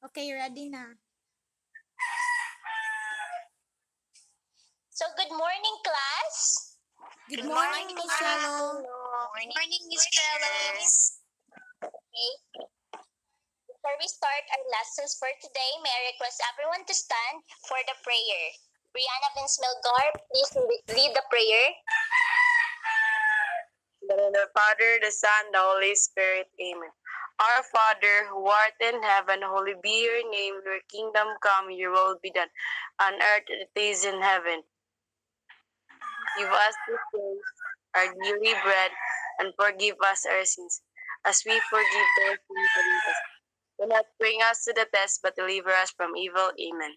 Okay, ready na. So, good morning, class. Good, morning, Miss Shallow. Good morning, Miss Trellis. Okay. Before we start our lessons for today, may I request everyone to stand for the prayer. Brianna Vince Melgar, please lead the prayer. In the name of the Father, the Son, the Holy Spirit. Amen. Our Father, who art in heaven, holy be your name. Your kingdom come, your will be done, on earth as it is in heaven. Give us this day our daily bread, and forgive us our sins, as we forgive those who forgive us. Do not bring us to the test, but deliver us from evil. Amen.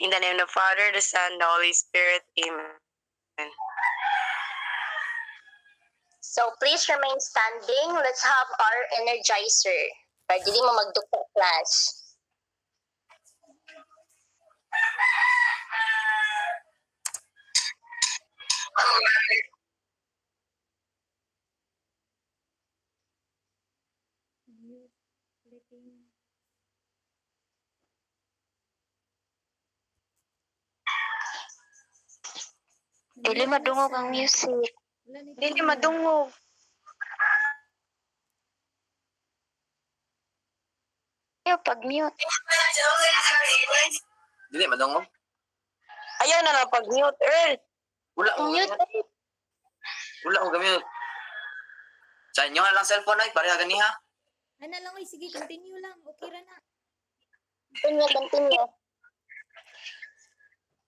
In the name of the Father, the Son, the Holy Spirit. Amen. So, please remain standing. Let's have our energizer. Para dili mo magdukta, class. Dili madungog ang music. Dili madungog. Ayaw pag-mute. Dili madungog. Ayaw na lang pag-mute, Earl. Wala ko Mute. gamit. Wala ko gamit. Sa inyo na lang cellphone ay pareha gani ha. Ano lang, oy, sige, continue lang. Okay ra na. Continue, continue.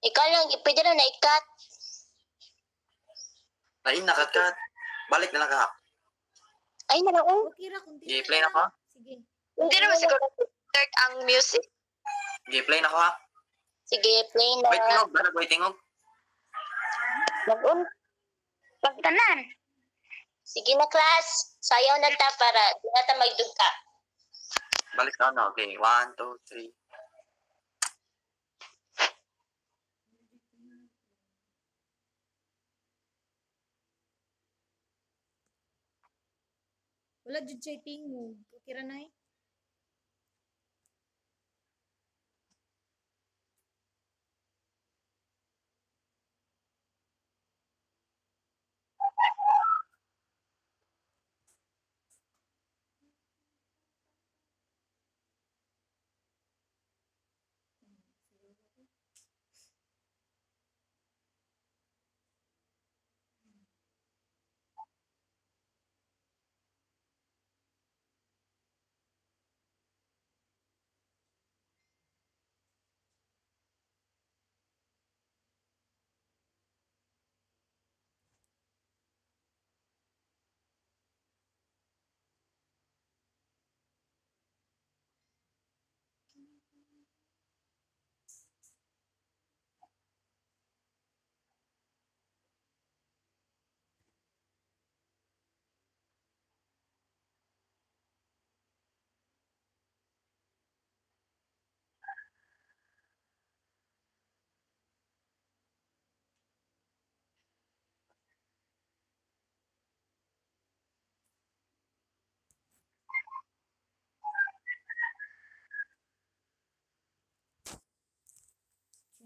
Ikaw lang, pwede na na-cut. Lain nakakat. Balik na lang ka. Ay, nalaong. Okay ra, Okay, play na lang. ko. Sige. Hindi naman siguro start ang music. Okay, play na ko ha. Sige, play na. Wait tingog, bara boy tingog. Mag-un. Pagtanan. Sige na, class. Sayaw na ta para di na ta magdugta. Balik na na. Okay, one, two, three. Wala jud siya tingog. Okay ra na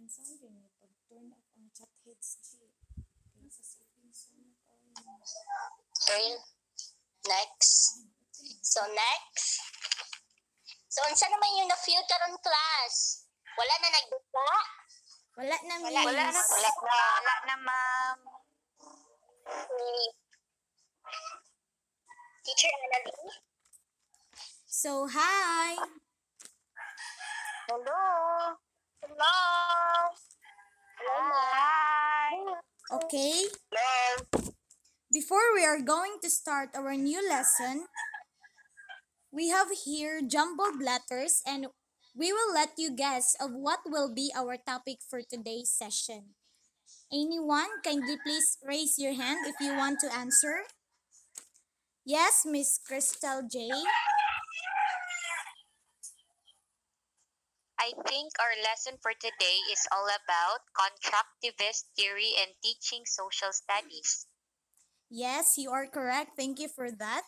sound yun eh. Pag turn off ang chat heads G. Kaya sa settings mo tayo. Real. Next. So, next. So, unsa naman yung na-view karon class? Wala na nagdugta? Wala na, miss. Wala na. Wala na. Wala na, ma'am. Teacher Annalyn? So, hi! Hello. Hello. Hi. Okay? Hello. Before we are going to start our new lesson, we have here jumbled letters and we will let you guess of what will be our topic for today's session. Anyone, kindly please raise your hand if you want to answer. Yes, Miss Crystal J. I think our lesson for today is all about constructivist theory and teaching social studies. Yes, you are correct. Thank you for that.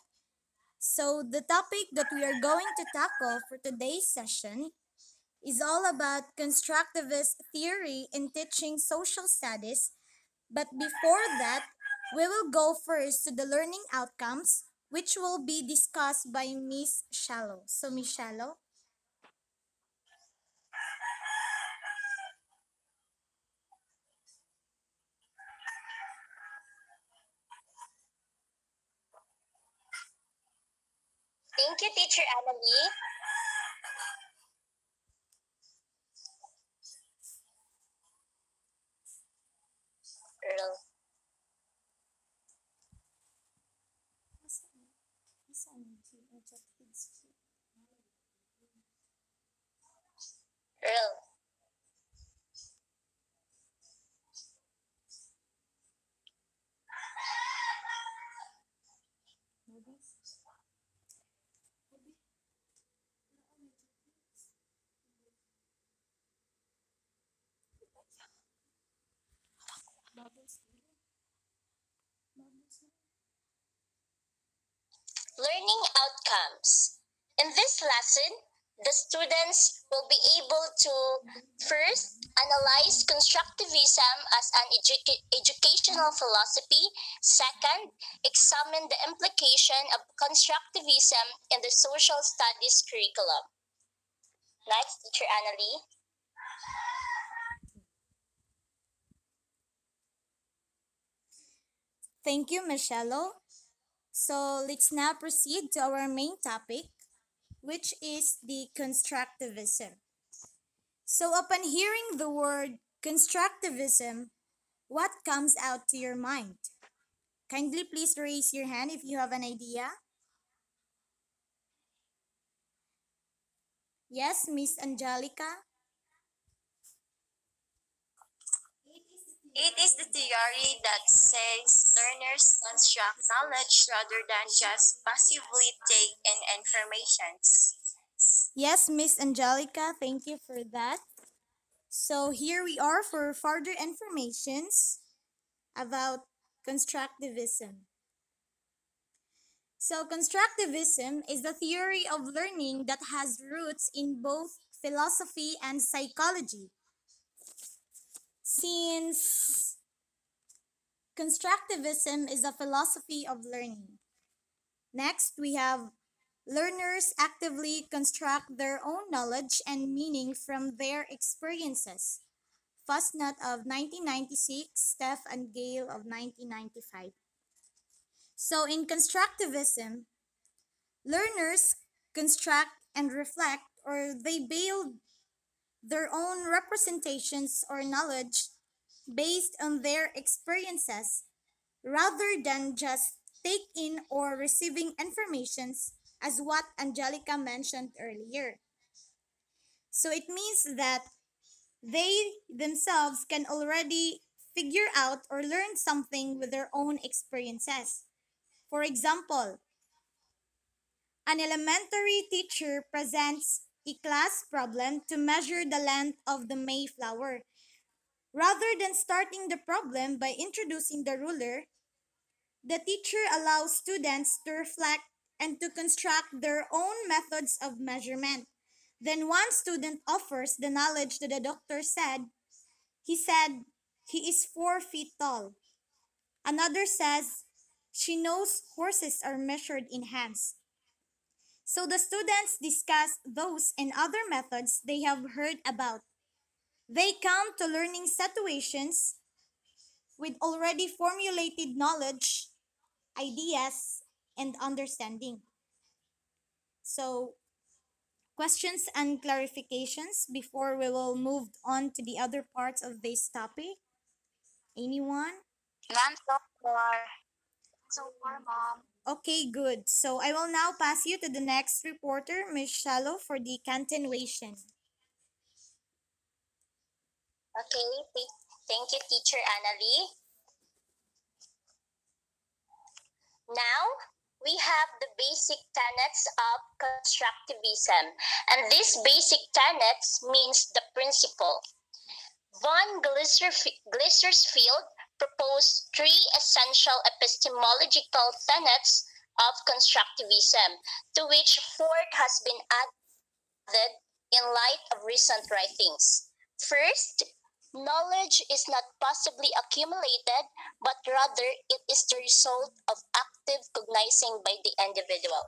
So, the topic that we are going to tackle for today's session is all about constructivist theory in teaching social studies. But before that, we will go first to the learning outcomes, which will be discussed by Miss Shallow. So, Miss Shallow. Thank you, Teacher Annalie. Earl. Earl. Learning outcomes. In this lesson, the students will be able to first analyze constructivism as an educa- educational philosophy, second, examine the implication of constructivism in the social studies curriculum. Next, teacher Annalie. Thank you, Michelle. So let's now proceed to our main topic, which is the constructivism. So, upon hearing the word constructivism, what comes out to your mind? Kindly please raise your hand if you have an idea. Yes, Miss Angelica. It is the theory that says learners construct knowledge rather than just passively take in information. Yes, Miss Angelica, thank you for that. So here we are for further informations about constructivism. So constructivism is the theory of learning that has roots in both philosophy and psychology. Since constructivism is a philosophy of learning. Next, we have Learners actively construct their own knowledge and meaning from their experiences. Fosnot of 1996, Steffe and Gale of 1995. So, in constructivism, learners construct and reflect, or they build their own representations or knowledge based on their experiences rather than just take in or receiving informations as what Angelica mentioned earlier. So it means that they themselves can already figure out or learn something with their own experiences. For example, an elementary teacher presents a class problem to measure the length of the Mayflower. Rather than starting the problem by introducing the ruler, the teacher allows students to reflect and to construct their own methods of measurement. Then one student offers the knowledge that the doctor said. He said he is four feet tall. Another says she knows horses are measured in hands. So the students discuss those and other methods they have heard about. They come to learning situations with already formulated knowledge, ideas, and understanding. So, questions and clarifications before we will move on to the other parts of this topic? Anyone? None so far. So far, Mom. Okay, good. So I will now pass you to the next reporter, Ms. Shallow, for the continuation. Okay, thank you, Teacher Annalie. Now, we have the basic tenets of constructivism, and these basic tenets means the principle. Von Glisserf- Glasersfeld proposed three essential epistemological tenets of constructivism, to which Ford has been added in light of recent writings. First, knowledge is not possibly accumulated, but rather it is the result of active cognizing by the individual.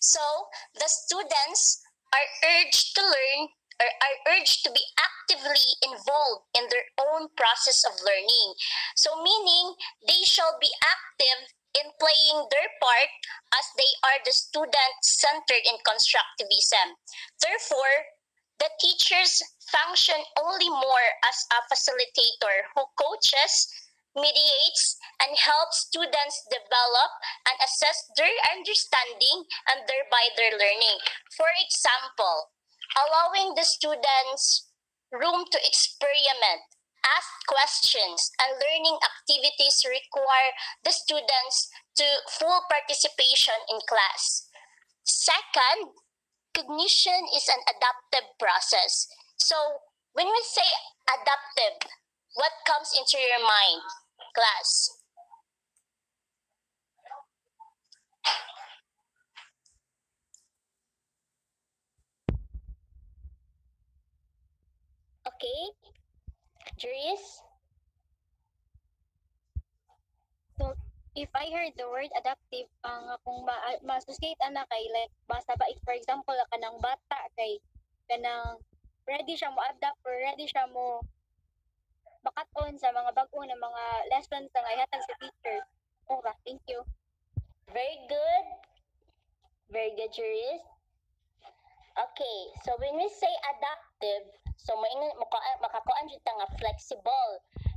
So, the students are urged to learn are urged to be actively involved in their own process of learning. So, meaning they shall be active in playing their part as they are the student centered in constructivism. Therefore, the teachers function only more as a facilitator who coaches, mediates, and helps students develop and assess their understanding and thereby their learning. For example, allowing the students room to experiment, ask questions, and learning activities require the students to full participation in class. Second, cognition is an adaptive process. So, when we say adaptive, what comes into your mind, class? Okay, Juris? So, if I heard the word adaptive, ang akong ma ma-associate ana kay like basta ba if for example kanang bata kay kanang ready siya mo adapt or ready siya mo makaton sa mga bag-o na mga lessons na ihatag sa teacher. Okay, thank you. Very good. Very good, Juris. Okay, so when we say adaptive, so maingon maka makakuan jud ta nga flexible.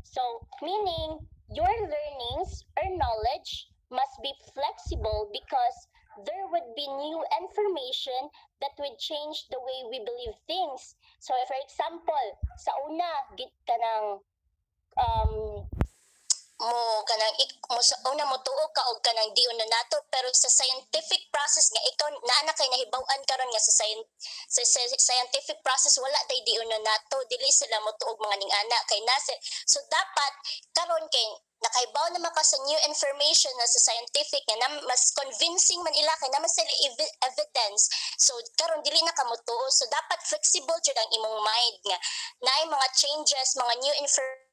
So meaning your learnings or knowledge must be flexible because there would be new information that would change the way we believe things. So for example, sa una git kanang um mo kanang ik, mo sa una mo tuo ka og kanang di una nato pero sa scientific process nga ikaw naa kay nahibaw-an karon nga sa, scien- sa, sa scientific process wala day di una nato dili sila mo tuog mga ning ana kay nasa so dapat karon kay nakahibaw na maka sa new information na sa scientific nga na mas convincing man ila kay naman sila evi- evidence. So karon dili na kamo tuo. So dapat flexible jud ang imong mind nga naay mga changes mga new information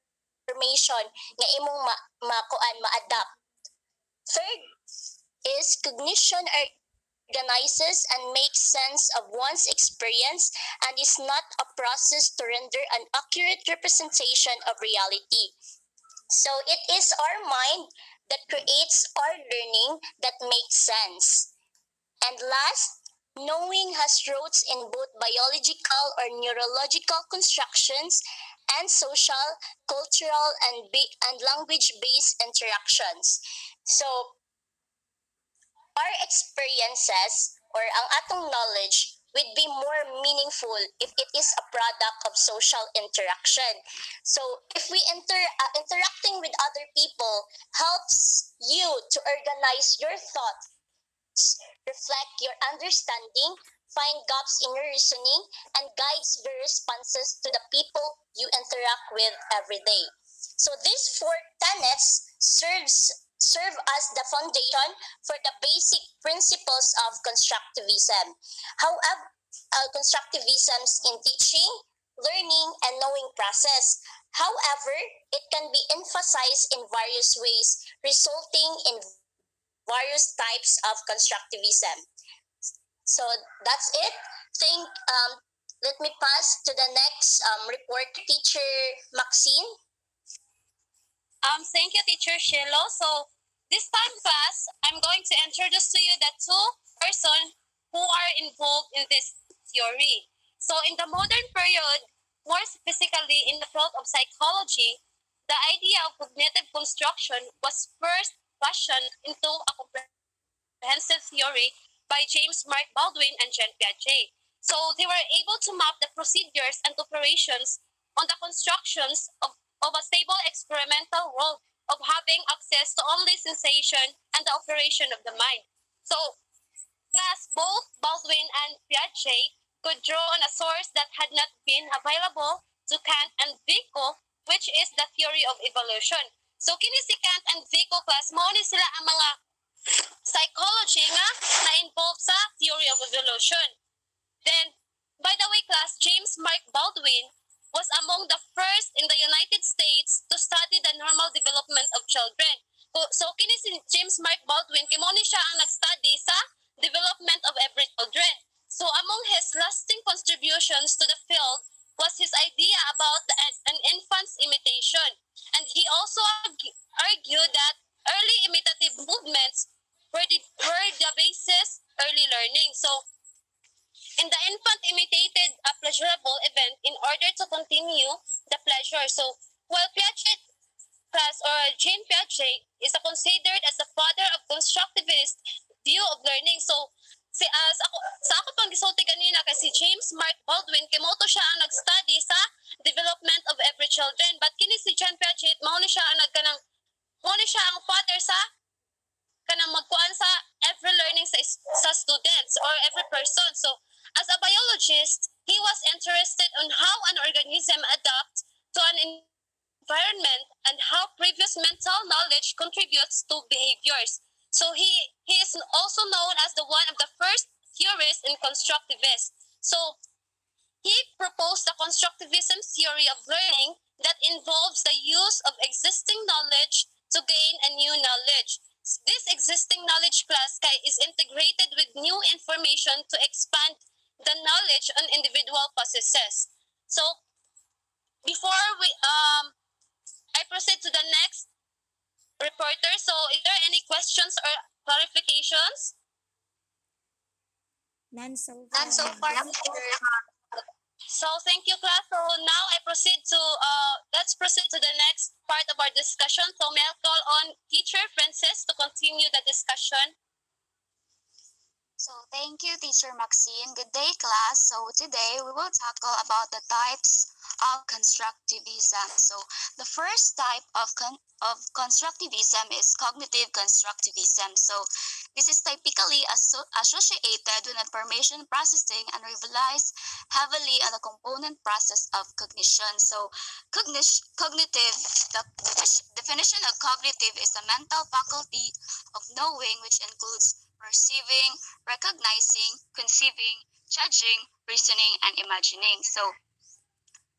information nga imong ma makuan ma-adapt. Third is cognition organizes and makes sense of one's experience and is not a process to render an accurate representation of reality. So it is our mind that creates our learning that makes sense. And last, knowing has roots in both biological or neurological constructions and social, cultural, and, ba- and language-based interactions. So, our experiences or ang atong knowledge would be more meaningful if it is a product of social interaction. So, if we inter uh, interacting with other people helps you to organize your thoughts, reflect your understanding, find gaps in your reasoning, and guides your responses to the people you interact with every day. So these four tenets serves serve as the foundation for the basic principles of constructivism. However, uh, constructivism's in teaching, learning, and knowing process. However, it can be emphasized in various ways, resulting in various types of constructivism. So that's it. Think. Um, let me pass to the next um, report, teacher Maxine. Um, thank you, Teacher Shilo. So, this time, class, I'm going to introduce to you the two person who are involved in this theory. So, in the modern period, more specifically in the field of psychology, the idea of cognitive construction was first fashioned into a comprehensive theory by James Mark Baldwin and Jean Piaget. So, they were able to map the procedures and operations on the constructions of of a stable experimental world of having access to only sensation and the operation of the mind. So, class both Baldwin and Piaget could draw on a source that had not been available to Kant and Vico, which is the theory of evolution. So, kini si Kant and Vico class, mo ni sila ang mga psychology nga na-involve sa theory of evolution. Then, by the way class, James Mark Baldwin was among the first in the United States to study the normal development of children. So, kini si James Mark Baldwin, kimo siya ang nag-study sa development of every children. So, among his lasting contributions to the field was his idea about an infant's imitation. And he also argued that early imitative movements were the, were the basis early learning. So, in the infant imitated a pleasurable event in order to continue the pleasure. So, while Piaget class or Jean Piaget is considered as the father of constructivist view of learning. So, si uh, sa ako sa ako pang gisulti kanina kay si James Mark Baldwin kay mo to siya ang nag-study sa development of every children but kini si Jean Piaget mao ni siya ang nagkanang mao ni siya ang father sa kanang magkuan sa every learning sa sa students or every person. So as a biologist he was interested on how an organism adapts to an environment and how previous mental knowledge contributes to behaviors. So he he is also known as the one of the first theorists in constructivist so he proposed the constructivism theory of learning that involves the use of existing knowledge to gain a new knowledge. This existing knowledge class is integrated with new information to expand the knowledge on individual processes. So, before we um, I proceed to the next reporter. So, is there any questions or clarifications? None so None so far, teacher. So thank you, class. So now I proceed to uh, let's proceed to the next part of our discussion. So may I call on teacher Francis to continue the discussion. So thank you, Teacher Maxine. Good day, class. So today we will tackle about the types of constructivism. So the first type of con- of constructivism is cognitive constructivism. So this is typically asso- associated with information processing and relies heavily on the component process of cognition. So cognition, cognitive, the definition of cognitive is the mental faculty of knowing, which includes perceiving, recognizing, conceiving, judging, reasoning, and imagining. So,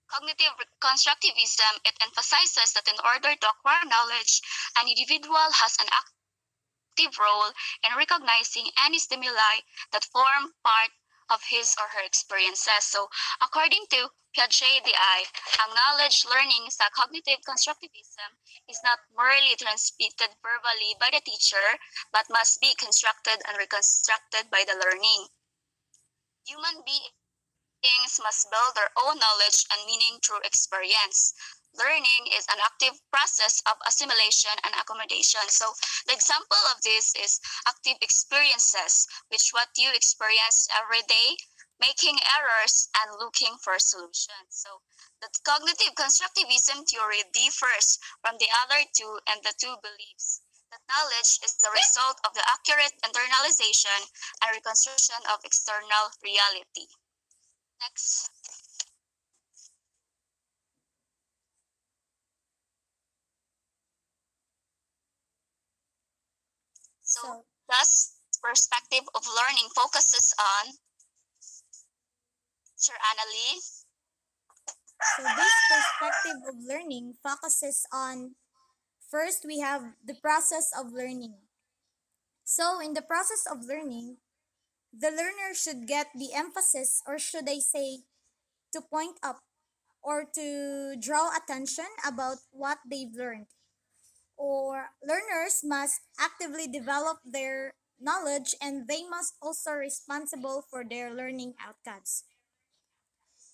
cognitive constructivism it emphasizes that in order to acquire knowledge, an individual has an active role in recognizing any stimuli that form part of his or her experiences. So, according to Piaget DI, ang knowledge learning sa cognitive constructivism is not merely transmitted verbally by the teacher, but must be constructed and reconstructed by the learning. Human beings must build their own knowledge and meaning through experience. Learning is an active process of assimilation and accommodation. So, the example of this is active experiences, which what you experience every day, making errors and looking for solutions. So, the cognitive constructivism theory differs from the other two and the two beliefs that knowledge is the result of the accurate internalization and reconstruction of external reality. Next. So, So, thus, perspective of learning focuses on Sir Annalie. so this perspective of learning focuses on first we have the process of learning. So in the process of learning, the learner should get the emphasis or should I say to point up or to draw attention about what they've learned. Or learners must actively develop their knowledge and they must also responsible for their learning outcomes.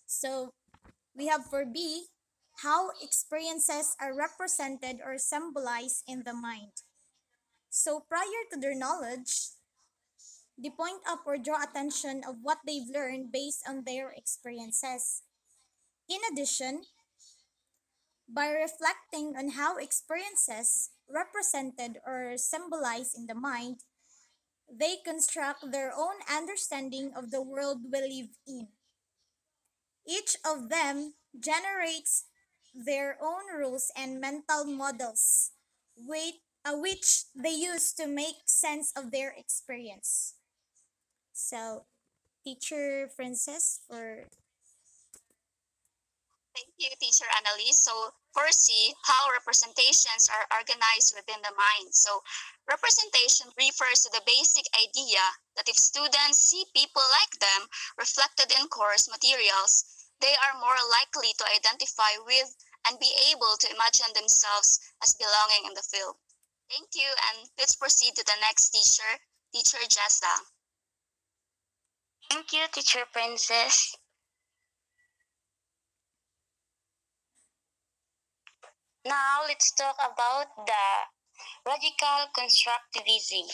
So we have for B how experiences are represented or symbolized in the mind. So prior to their knowledge, they point up or draw attention of what they've learned based on their experiences. In addition, by reflecting on how experiences represented or symbolized in the mind, they construct their own understanding of the world we live in. Each of them generates their own rules and mental models, which, uh, which they use to make sense of their experience. So, teacher Princess for Thank you, Teacher Annalise. So, foresee how representations are organized within the mind. So, representation refers to the basic idea that if students see people like them reflected in course materials, they are more likely to identify with and be able to imagine themselves as belonging in the field. Thank you, and let's proceed to the next teacher, Teacher Jessa. Thank you, Teacher Princess. Now let's talk about the radical constructivism.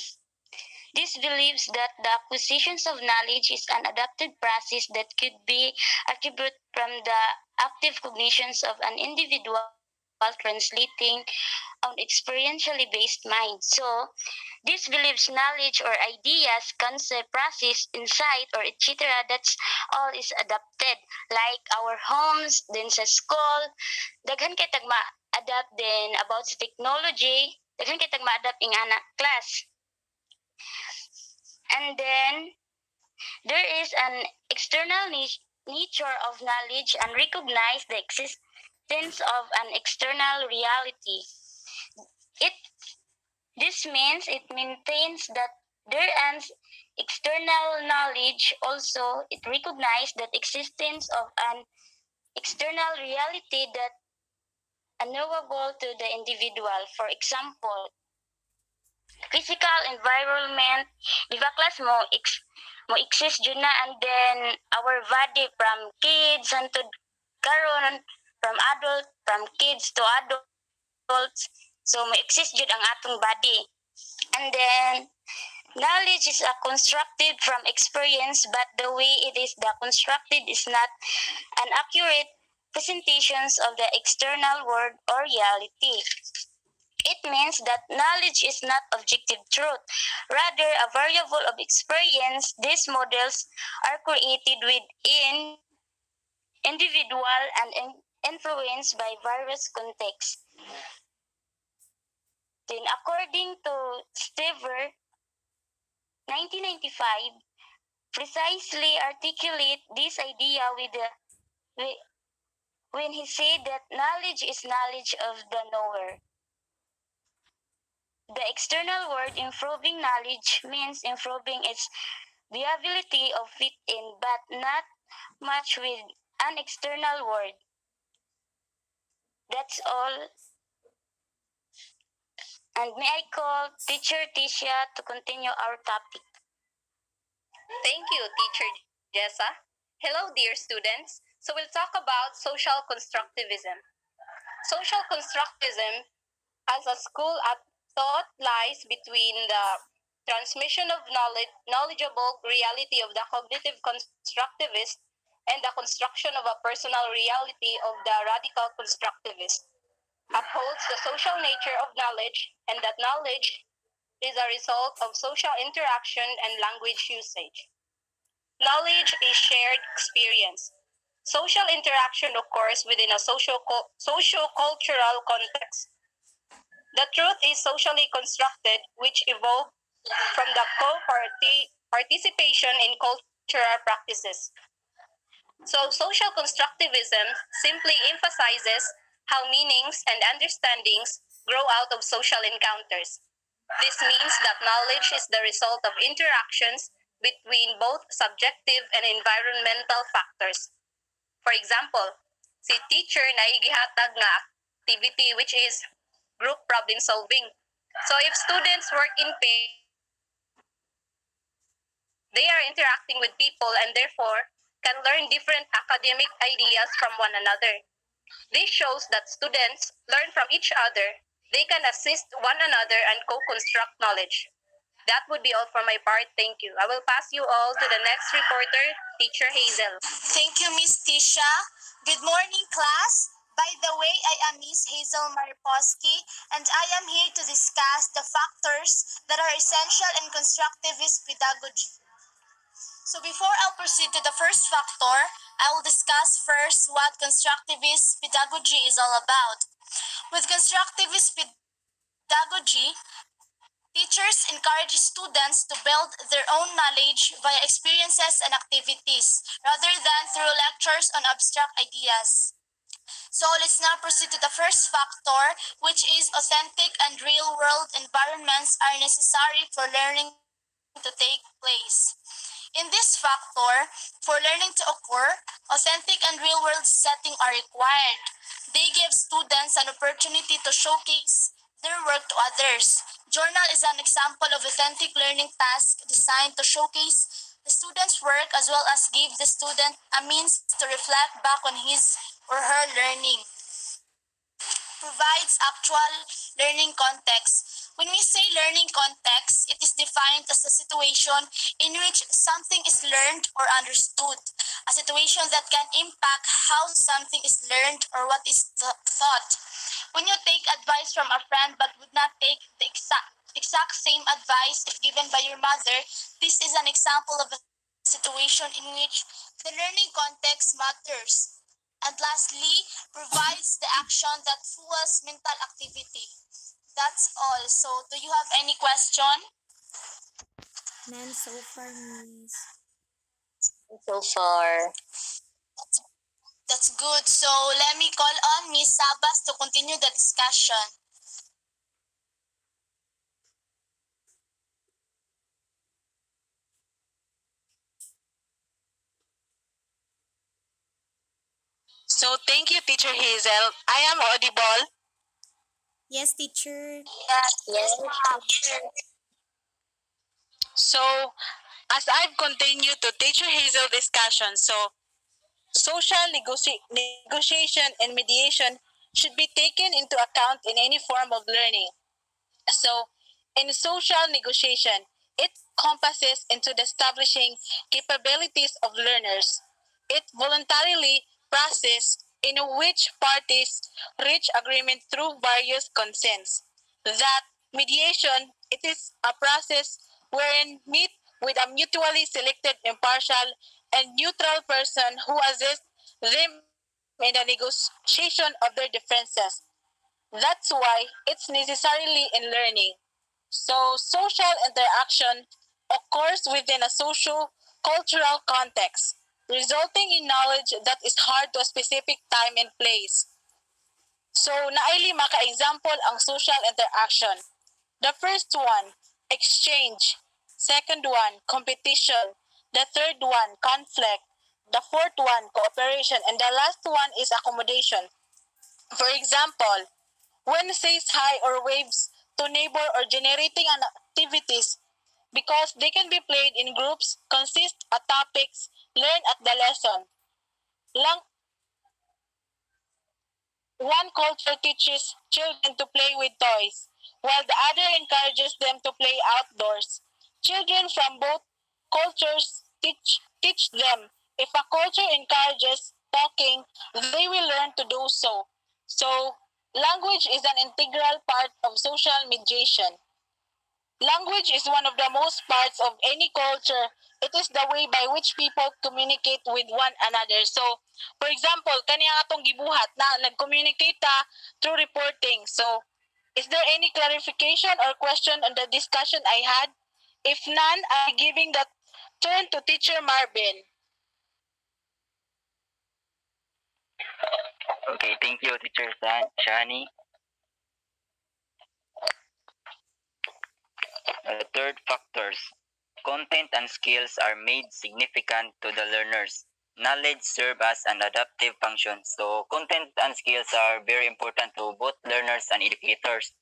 This believes that the acquisitions of knowledge is an adapted process that could be attributed from the active cognitions of an individual while translating on experientially based mind. So, this believes knowledge or ideas, concept, process, insight, or etc. That's all is adapted. Like our homes, then sa school, daghan kay tag ma-adapt din about sa technology, daghan kay tag ma-adapt ing anak class. And then, there is an external nature of knowledge and recognize the existence of an external reality. It this means it maintains that there is external knowledge also it recognizes that existence of an external reality that unknowable to the individual. For example, physical environment, di ba class mo, ex, mo exist dyan na and then our body from kids unto karon from adult, from kids to adults. So, mo exist dyan ang atong body. And then, knowledge is a constructed from experience, but the way it is the constructed is not an accurate presentations of the external world or reality. It means that knowledge is not objective truth, rather a variable of experience. These models are created within individual and in- influenced by various contexts. Then, according to Stever, 1995, precisely articulate this idea with the when he said that knowledge is knowledge of the knower. The external word improving knowledge means improving its viability of fit in, but not much with an external word. That's all. And may I call teacher Tisha to continue our topic. Thank you, Teacher Jessa. Hello, dear students. So we'll talk about social constructivism. Social constructivism as a school of thought lies between the transmission of knowledge, knowledgeable reality of the cognitive constructivist and the construction of a personal reality of the radical constructivist. Upholds the social nature of knowledge and that knowledge is a result of social interaction and language usage. Knowledge is shared experience. Social interaction occurs within a social socio-cultural context. The truth is socially constructed, which evolved from the co-participation in cultural practices. So, social constructivism simply emphasizes how meanings and understandings grow out of social encounters. This means that knowledge is the result of interactions between both subjective and environmental factors. For example, si teacher na igihatag nga activity which is group problem solving. So if students work in pair, they are interacting with people and therefore can learn different academic ideas from one another. This shows that students learn from each other. They can assist one another and co-construct knowledge. That would be all for my part. Thank you. I will pass you all to the next reporter, Teacher Hazel. Thank you, Miss Tisha. Good morning, class. By the way, I am Miss Hazel Mariposki, and I am here to discuss the factors that are essential in constructivist pedagogy. So before I'll proceed to the first factor, I will discuss first what constructivist pedagogy is all about. With constructivist pedagogy, pedagogy, teachers encourage students to build their own knowledge via experiences and activities rather than through lectures on abstract ideas. So let's now proceed to the first factor, which is authentic and real world environments are necessary for learning to take place. In this factor, for learning to occur, authentic and real world setting are required. They give students an opportunity to showcase their work to others. Journal is an example of authentic learning task designed to showcase the student's work as well as give the student a means to reflect back on his or her learning. Provides actual learning context. When we say learning context, it is defined as a situation in which something is learned or understood, a situation that can impact how something is learned or what is th- thought. When you take advice from a friend but would not take the exact exact same advice if given by your mother, this is an example of a situation in which the learning context matters. And lastly, provides the action that fuels mental activity. That's all. So, do you have any question? None so far, miss. So far. That's good. So, let me call on Miss Sabas to continue the discussion. So thank you, Teacher Hazel. I am audible. Yes, teacher. Yes, Yes, So as I've continued to Teacher Hazel discussion, so social negoci- negotiation and mediation should be taken into account in any form of learning. So in social negotiation, it encompasses into the establishing capabilities of learners. It voluntarily process in which parties reach agreement through various consents. That mediation, it is a process wherein meet with a mutually selected impartial and neutral person who assists them in the negotiation of their differences. That's why it's necessarily in learning. So social interaction occurs within a social cultural context, resulting in knowledge that is hard to a specific time and place. So naay lima ka example ang social interaction. The first one, exchange. Second one, competition. The third one, conflict. The fourth one, cooperation. And the last one is accommodation. For example, when says hi or waves to neighbor or generating an activities because they can be played in groups, consist of topics learned at the lesson. Lang one culture teaches children to play with toys, while the other encourages them to play outdoors. Children from both cultures teach, teach them. If a culture encourages talking, they will learn to do so. So, language is an integral part of social mediation. Language is one of the most parts of any culture. It is the way by which people communicate with one another. So, for example, kaniya atong gibuhat na nag-communicate ta through reporting. So, is there any clarification or question on the discussion I had? If none, I'm giving the turn to Teacher Marvin. Okay, thank you, Teacher Shani. Third factors. Content and skills are made significant to the learners. Knowledge serve as an adaptive function. So content and skills are very important to both learners and educators.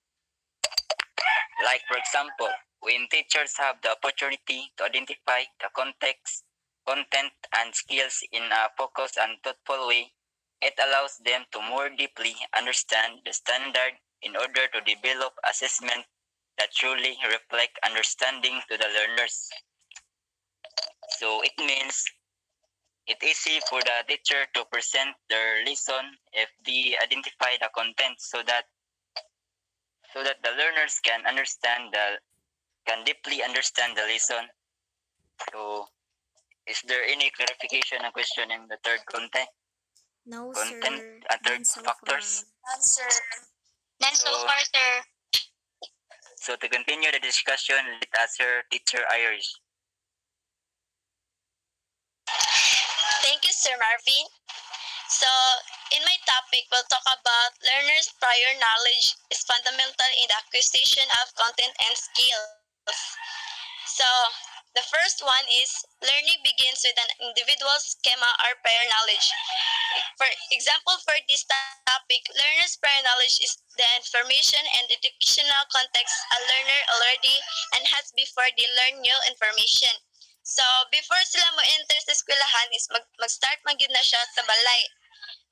Like for example, when teachers have the opportunity to identify the context, content, and skills in a focused and thoughtful way, it allows them to more deeply understand the standard in order to develop assessment that truly reflect understanding to the learners. So it means it's easy for the teacher to present their lesson if they identify the content so that so that the learners can understand the can deeply understand the lesson. So is there any clarification or question in the third content? No, Content sir. at third so factors. far. Answer. None so So- far, sir. So to continue the discussion, let us hear Teacher Iris. Thank you, Sir Marvin. So, in my topic, we'll talk about learners' prior knowledge is fundamental in the acquisition of content and skills. So, the first one is learning begins with an individual's schema or prior knowledge. For example, for this topic, learner's prior knowledge is the information and educational context a learner already and has before they learn new information. So, before sila mo enter sa eskwelahan is mag, mag-start magyud na siya sa balay.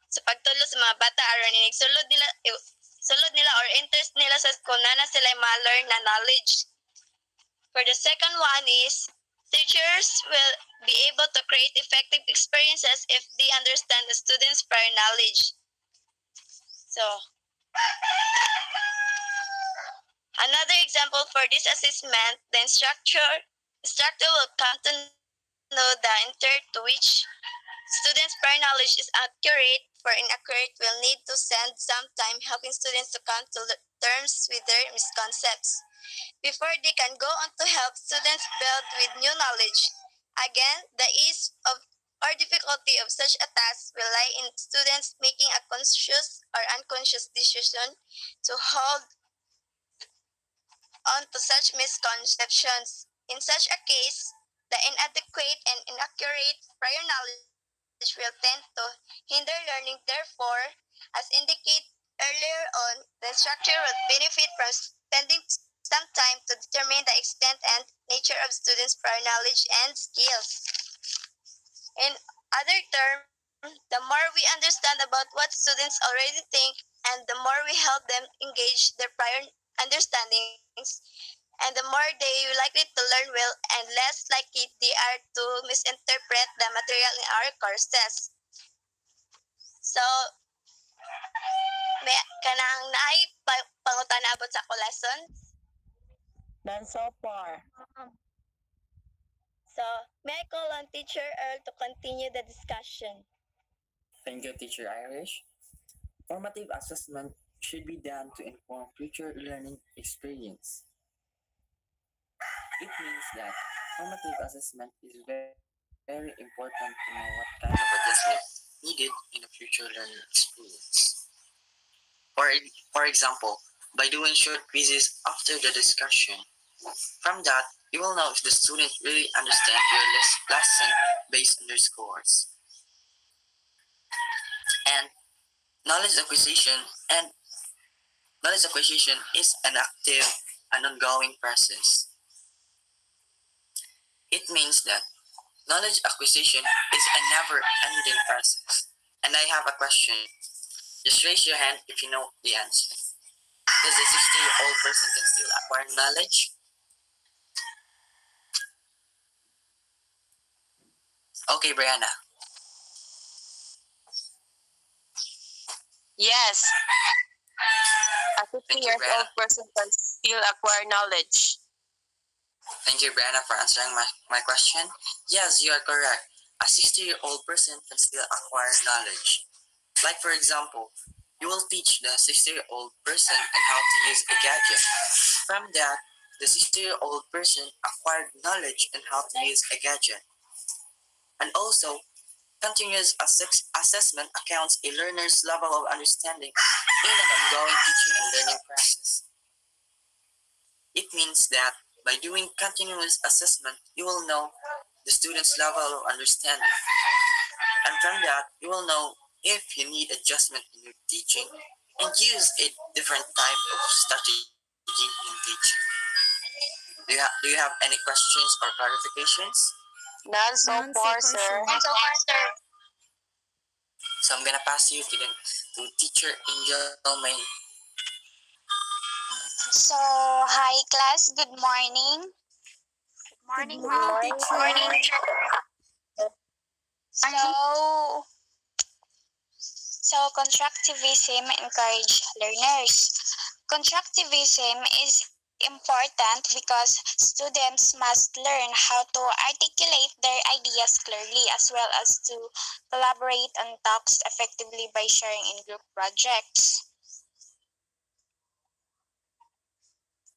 Sa pagtulo sa mga bata aron ni sulod nila eh, sulod nila or interest nila sa school na na sila ma-learn na knowledge. For the second one is teachers will be able to create effective experiences if they understand the students' prior knowledge. So, another example for this assessment, the instructor instructor will come to know the intent to which students' prior knowledge is accurate. For inaccurate, will need to spend some time helping students to come to the terms with their misconceptions before they can go on to help students build with new knowledge. Again, the ease of or difficulty of such a task will lie in students making a conscious or unconscious decision to hold on to such misconceptions. In such a case, the inadequate and inaccurate prior knowledge will tend to hinder learning. Therefore, as indicated earlier on, the instructor will benefit from spending some time to determine the extent and nature of students' prior knowledge and skills. In other terms, the more we understand about what students already think and the more we help them engage their prior understandings, and the more they are likely to learn well and less likely they are to misinterpret the material in our courses. So, may kanang naay pa- pangutana abot sa ako lesson. None so far. Um, so, may I call on Teacher Earl to continue the discussion? Thank you, Teacher Irish. Formative assessment should be done to inform future learning experience. It means that formative assessment is very, very important to know what kind of adjustment needed in a future learning experience. For, for example, by doing short quizzes after the discussion, from that, you will know if the student really understand your lesson based on their scores. And knowledge acquisition and knowledge acquisition is an active and ongoing process. It means that knowledge acquisition is a never-ending process. And I have a question. Just raise your hand if you know the answer. Does a 60-year-old person can still acquire knowledge? Okay, Brianna. Yes. A 50 Thank you, years Brianna. old person can still acquire knowledge. Thank you, Brianna, for answering my, my question. Yes, you are correct. A 60 year old person can still acquire knowledge. Like, for example, you will teach the 60 year old person on how to use a gadget. From that, the 60 year old person acquired knowledge on how to use a gadget. And also, continuous assess- assessment accounts a learner's level of understanding in an ongoing teaching and learning process. It means that by doing continuous assessment, you will know the student's level of understanding. And from that, you will know if you need adjustment in your teaching and use a different type of strategy in teaching. Do you, ha- do you have any questions or clarifications? None so None far, far, sir. sir. And so far, sir. So I'm gonna pass you to the to teacher Angel May. So, hi class, good morning. Good morning, teacher. So, so constructivism encourage learners. Constructivism is important because students must learn how to articulate their ideas clearly as well as to collaborate on tasks effectively by sharing in group projects.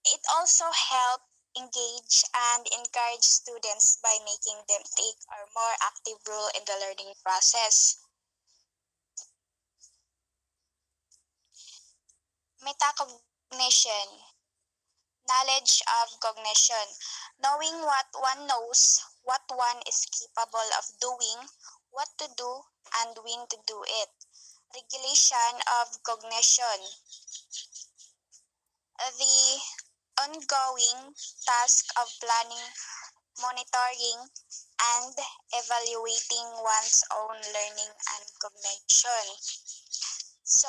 It also helps engage and encourage students by making them take a more active role in the learning process. Metacognition knowledge of cognition, knowing what one knows, what one is capable of doing, what to do, and when to do it. Regulation of cognition. The ongoing task of planning, monitoring, and evaluating one's own learning and cognition. So,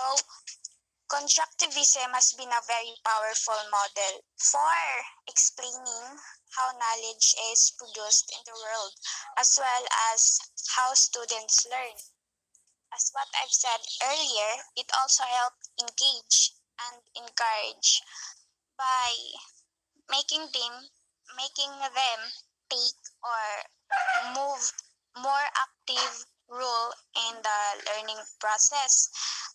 constructivism has been a very powerful model for explaining how knowledge is produced in the world, as well as how students learn. As what I've said earlier, it also helped engage and encourage by making them making them take or move more active role in the learning process.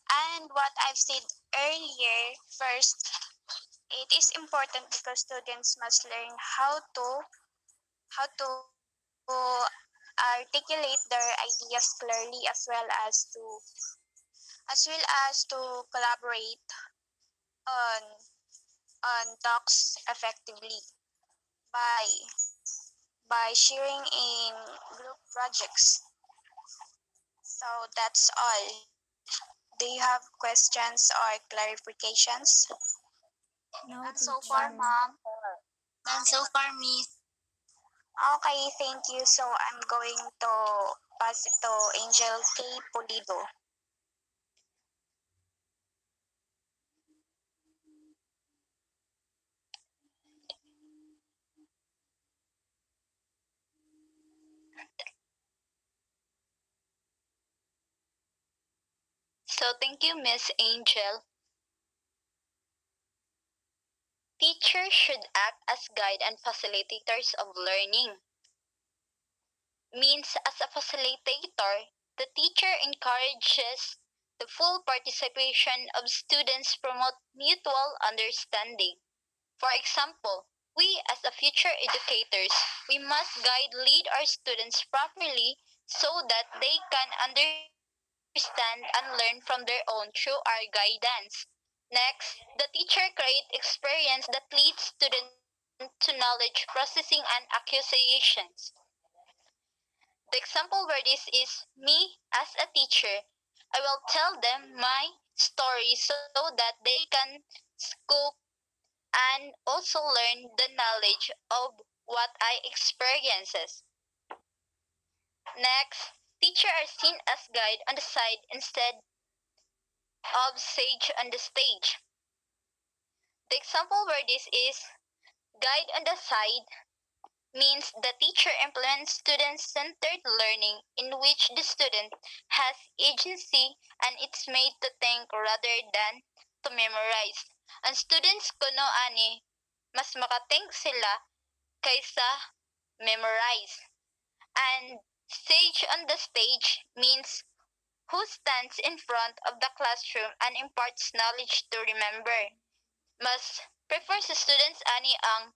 And what I've said earlier, first, it is important because students must learn how to how to articulate their ideas clearly as well as to as well as to collaborate on on talks effectively by by sharing in group projects. So that's all. Do you have questions or clarifications? No, None so far, ma'am. None so far, miss. Okay, thank you. So I'm going to pass it to Angel K. Pulido. So thank you, Miss Angel. Teachers should act as guide and facilitators of learning. Means as a facilitator, the teacher encourages the full participation of students promote mutual understanding. For example, we as a future educators, we must guide lead our students properly so that they can understand and learn from their own through our guidance. Next, the teacher create experience that leads students to knowledge processing and accusations. The example where this is me as a teacher, I will tell them my story so that they can scope and also learn the knowledge of what I experiences. Next, teacher are seen as guide on the side instead of sage on the stage. The example where this is guide on the side means the teacher implements student-centered learning in which the student has agency and it's made to think rather than to memorize. Ang students kuno ani mas makathink sila kaysa memorize. And sage on the stage means who stands in front of the classroom and imparts knowledge to remember. Mas prefer sa students ani ang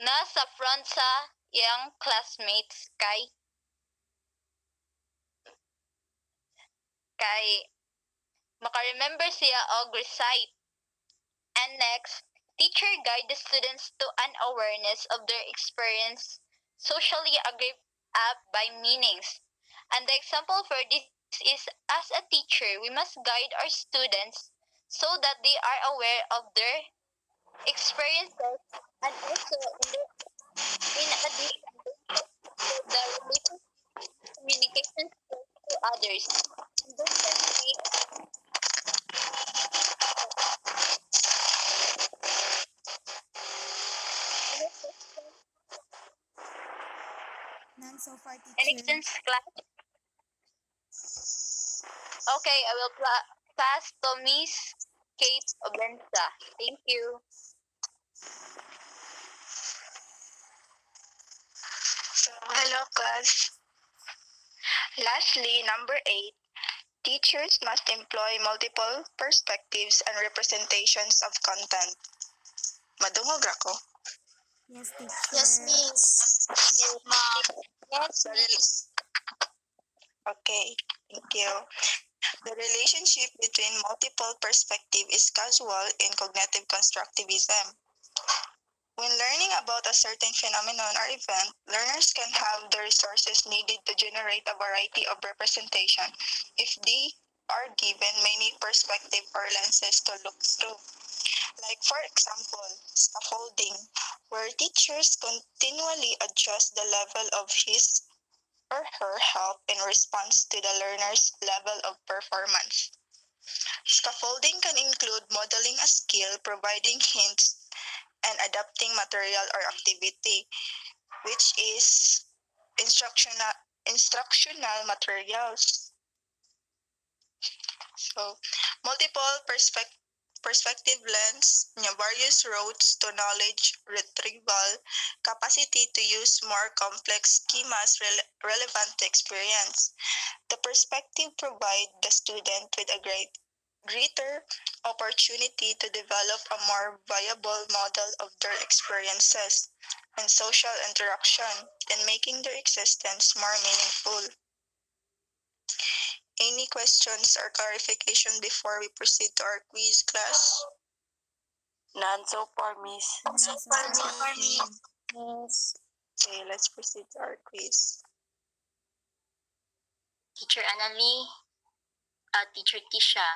nasa front sa iyang classmates kay kay makaremember siya og recite. And next, teacher guide the students to an awareness of their experience socially agreed up by meanings. And the example for this is as a teacher, we must guide our students so that they are aware of their experiences and also in, the, in addition the related communication to others. This None so far, Any mm-hmm. teacher. questions, class? Okay, I will pla- pass to Miss Kate Obensa. Thank you. Hello, class. Lastly, number eight, teachers must employ multiple perspectives and representations of content. Madungog ako. Yes, teacher. Yes, miss. Yes, ma'am. Yes. Okay, thank you. The relationship between multiple perspective is causal in cognitive constructivism. When learning about a certain phenomenon or event, learners can have the resources needed to generate a variety of representation if they are given many perspective or lenses to look through. Like for example, scaffolding, where teachers continually adjust the level of his or her help in response to the learner's level of performance. Scaffolding can include modeling a skill, providing hints, and adapting material or activity, which is instructional instructional materials. So, multiple perspective perspective lens niya various roads to knowledge retrieval, capacity to use more complex schemas rele- relevant to experience. The perspective provide the student with a great greater opportunity to develop a more viable model of their experiences and social interaction and making their existence more meaningful. Any questions or clarification before we proceed to our quiz class? None so far, miss. So far, miss. Yes. Okay, let's proceed to our quiz. Teacher Annalie, uh, Teacher Tisha.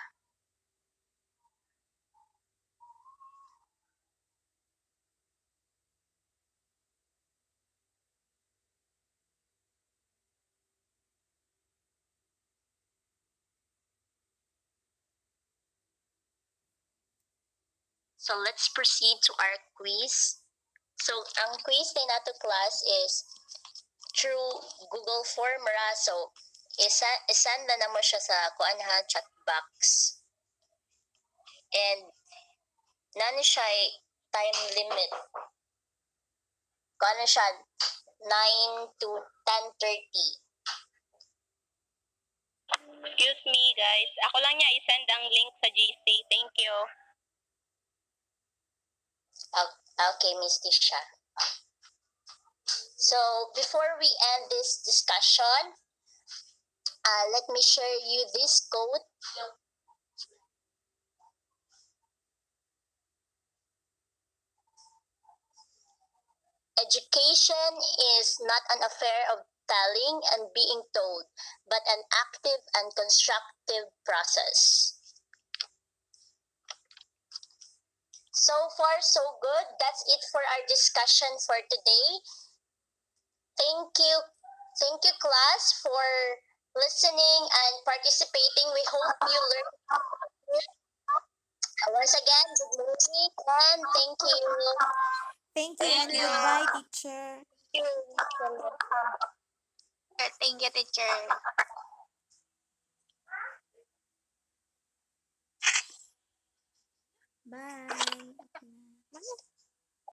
So let's proceed to our quiz. So ang quiz din nato class is through Google Form ra. So isa isanda na mo siya sa kuan ha chat box. And nani siya time limit. Kuan na siya 9 to 10:30. Excuse me, guys. Ako lang niya isend ang link sa GC. Thank you. Okay, Miss Tisha. So before we end this discussion, uh, let me share you this quote. Education is not an affair of telling and being told, but an active and constructive process. So far, so good. That's it for our discussion for today. Thank you. Thank you, class, for listening and participating. We hope you learned. Once again, good morning and thank you. Thank you and goodbye, teacher. Thank you, teacher. Bye.